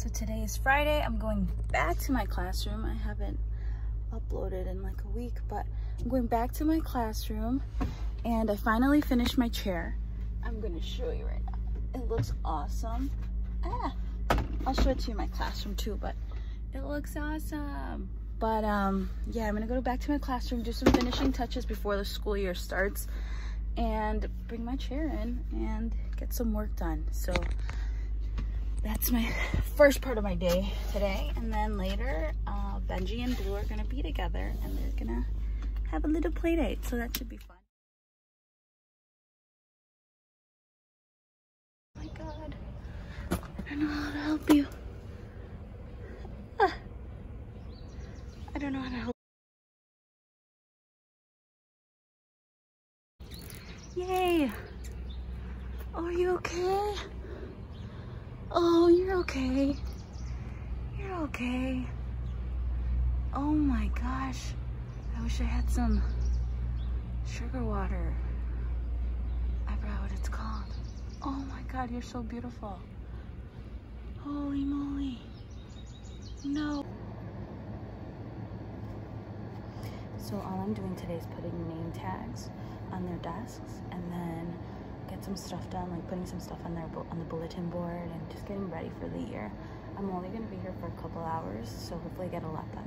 So today is Friday. I'm going back to my classroom. I haven't uploaded in like a week, but I'm going back to my classroom and I finally finished my chair. I'm gonna show you right now. It looks awesome. Ah, I'll show it to you in my classroom too, but it looks awesome. But um, yeah, I'm gonna go back to my classroom, do some finishing touches before the school year starts and bring my chair in and get some work done. So that's my first part of my day today. And then later, uh, Benji and Blue are gonna be together and they're gonna have a little play date. So that should be fun. Oh my God, I don't know how to help you. Ah. I don't know how to help. Yay! Are you okay? Oh, you're okay. You're okay. Oh my gosh. I wish I had some sugar water. I forgot what it's called. Oh my god, you're so beautiful. Holy moly. No. So all I'm doing today is putting name tags on their desks and then get some stuff done, like putting some stuff on their on the bulletin board and just getting ready for the year. I'm only going to be here for a couple hours, so hopefully I get a lot done.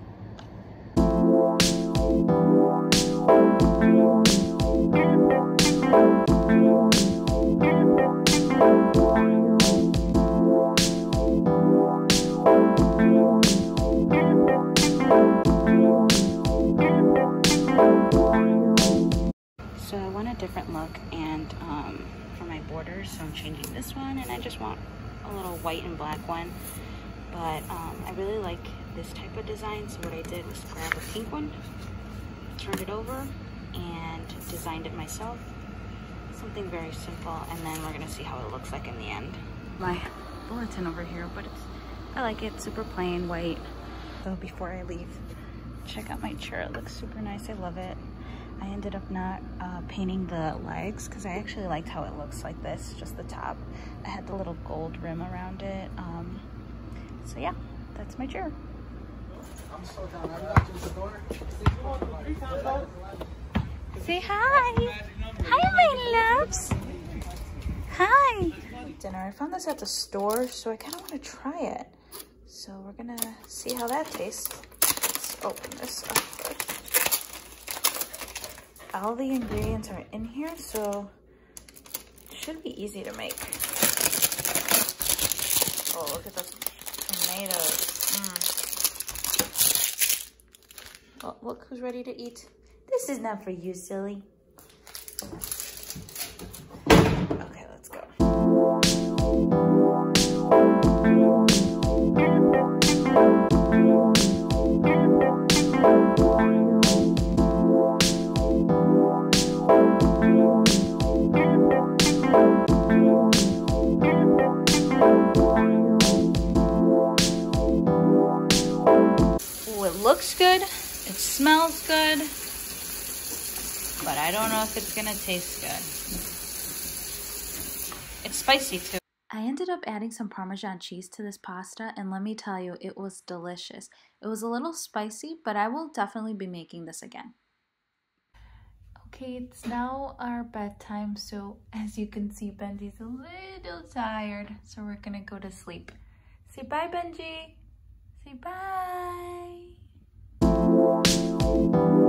Different look and um, for my borders, so I'm changing this one and I just want a little white and black one. But um, I really like this type of design, so what I did was grab a pink one, turned it over, and designed it myself. Something very simple, and then we're gonna see how it looks like in the end. My bulletin over here, but it's, I like it, super plain, white. So before I leave, check out my chair, it looks super nice, I love it. I ended up not uh, painting the legs because I actually liked how it looks like this, just the top. I had the little gold rim around it. Um, so yeah, that's my chair. Say hi. Hi, my loves. Hi. Dinner. I found this at the store, so I kind of want to try it. So we're going to see how that tastes. Let's open this up all the ingredients are in here, so it should be easy to make. Oh, look at those tomatoes. Mm. Oh, look who's ready to eat. This is not for you, silly. Smells good, but I don't know if it's gonna taste good. It's spicy too. I ended up adding some Parmesan cheese to this pasta, and let me tell you, it was delicious. It was a little spicy, but I will definitely be making this again. Okay, it's now our bedtime, so as you can see, Benji's a little tired, so we're gonna go to sleep. Say bye, Benji. Say bye you